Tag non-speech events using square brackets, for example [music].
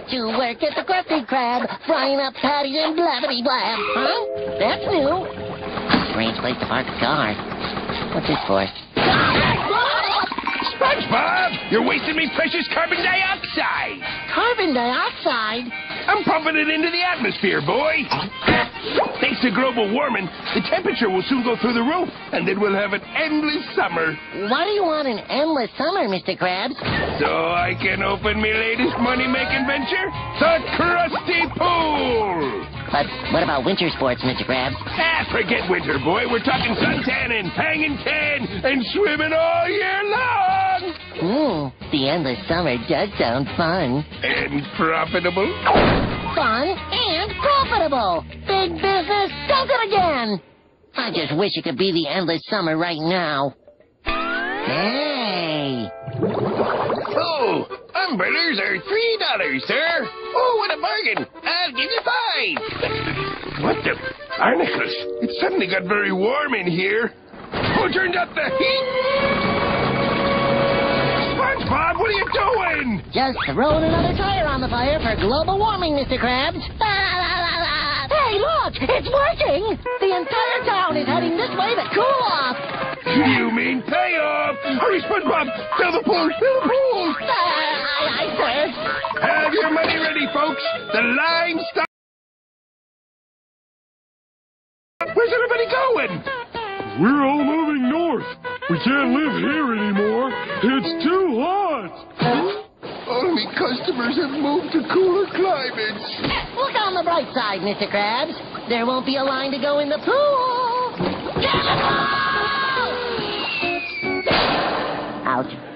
work at the Krusty Krab, frying up patties and blabbity blab. Huh? That's new. Strange place to park a car. What's this for? You're wasting me precious carbon dioxide. Carbon dioxide? I'm pumping it into the atmosphere, boy. Thanks to global warming, the temperature will soon go through the roof, and then we'll have an endless summer. Why do you want an endless summer, Mr. Krabs? So I can open my latest money-making venture, the Krusty Pool. But what about winter sports, Mr. Krabs? Ah, forget winter, boy. We're talking suntanning, hanging tan, and swimming all year long. Hmm, the endless summer does sound fun. And profitable. Fun and profitable. Big business does it again. I just wish it could be the endless summer right now. Hey! Oh, umbrellas are three dollars, sir. Oh, what a bargain! I'll give you five. [laughs] what the barnacles? It suddenly got very warm in here. Who turned up the heat? SpongeBob, what are you doing? Just throwing another tire on the fire for global warming, Mr. Krabs. [laughs] Hey, look! It's working! The entire town is heading this way to cool off. You mean payoff? Hurry, SpongeBob! Fill the pool! Fill the pool! Uh, aye, aye, sir. Have your money ready, folks. The line starts. Where's everybody going? We're all moving north. We can't live here anymore. It's too hot. Only customers have moved to cooler climates. Look on the bright side, Mr. Krabs. There won't be a line to go in the pool. Cannonball! Ouch.